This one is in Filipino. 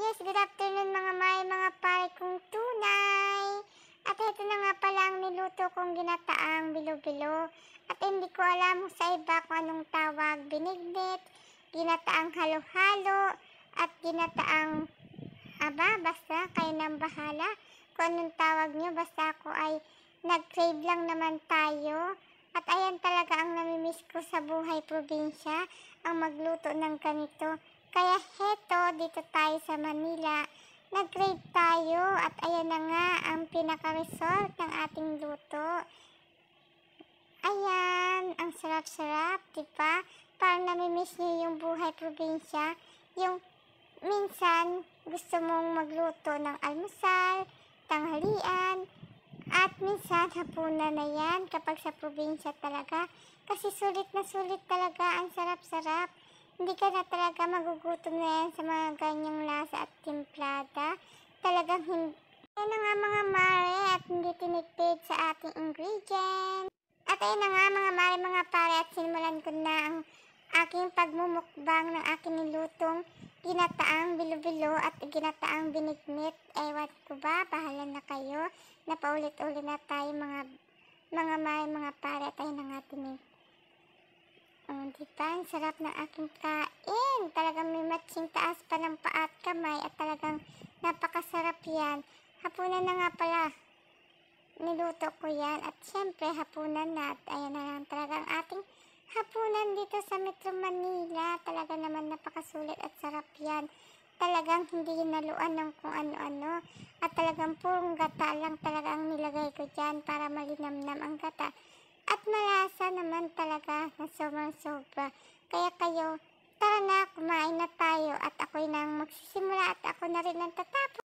Yes, good afternoon mga may mga pare kong tunay. At ito na nga pala ang niluto kong ginataang bilo-bilo. At hindi ko alam sa iba kung anong tawag binignit, ginataang halo-halo, at ginataang aba, basta kayo nang bahala. Kung anong tawag nyo, basta ako ay nag-crave lang naman tayo. At ayan talaga ang namimiss ko sa buhay probinsya, ang magluto ng ganito. Kaya heto, dito tayo sa Manila. Nag-crave tayo at ayan na nga ang pinaka-result ng ating luto. Ayan, ang sarap-sarap, di ba? Parang namimiss niyo yung buhay probinsya. Yung minsan gusto mong magluto ng almusal, tanghalian, at minsan hapunan na yan kapag sa probinsya talaga. Kasi sulit na sulit talaga, ang sarap-sarap. Hindi ka na talaga magugutom na yan sa mga ganyang lasa at timplada. Talagang hindi. Yan na nga mga mare at hindi tinipid sa ating ingredients. At ayun na nga mga mare mga pare at sinimulan ko na ang aking pagmumukbang ng aking nilutong ginataang bilo-bilo at ginataang binignit. Ewan ko ba, bahala na kayo. Napaulit-ulit na tayo mga mga mare mga pare at ayun na nga tinig. Oh, di ba? Ang sarap ng aking kain. Talagang may matching taas pa ng paa at kamay at talagang napakasarap yan. Hapunan na nga pala. Niluto ko yan at syempre hapunan na at ayan na lang talagang ating hapunan dito sa Metro Manila. Talaga naman napakasulit at sarap yan. Talagang hindi naluan ng kung ano-ano. At talagang purong gata lang talagang nilagay ko dyan para malinamnam ang gata. At malasa naman talaga na sobrang sobra. Kaya kayo, tara na, kumain na tayo at ako'y nang magsisimula at ako na rin ang tatapos.